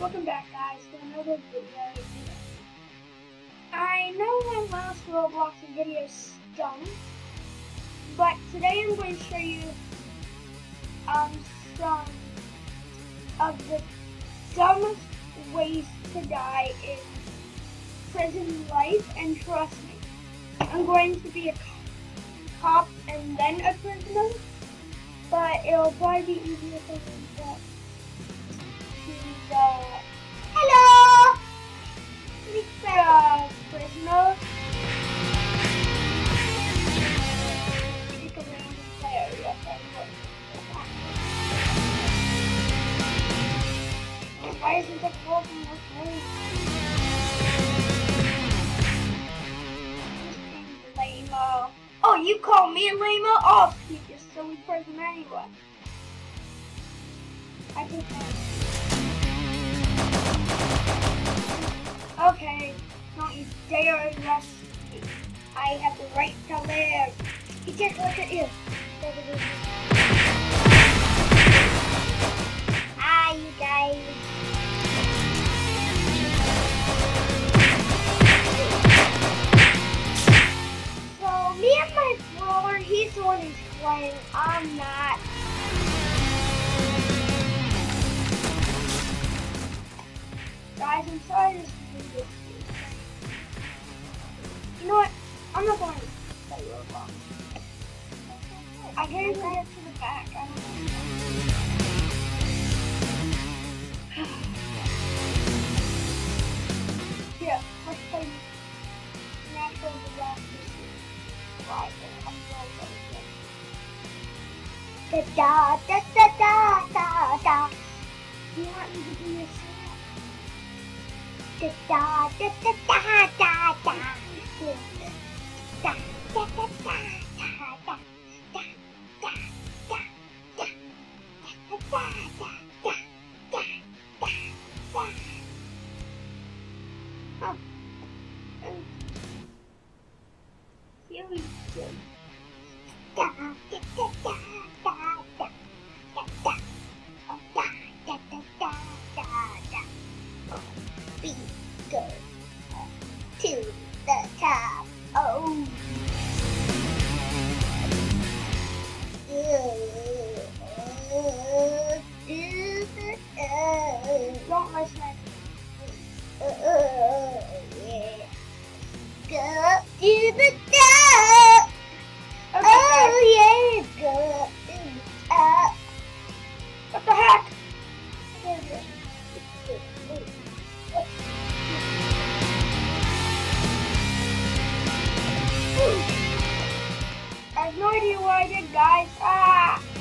Welcome back guys to another video. I know my last Roblox video stunk, but today I'm going to show you um, some of the dumbest ways to die in prison life, and trust me, I'm going to be a cop and then a prisoner, but it'll probably be easier for me hello, pero pues uh, no. Why isn't the cold in? Oh, you call me a lame Oh, you're just silly person anyway. I think that's... don't you me. I have the right to live. He just look at you. Hi, you guys. So, me and my brother, he's the one who's playing. I'm not. Guys, I'm sorry this video you know what? I'm not going to play Roblox. I can't get to the back. I don't know. yeah, let's play Da da da da da da. You want me to do your da da da da da da. Oh. And To the top. Oh. Don't listen. Go to the copyrighted, guys. Ah!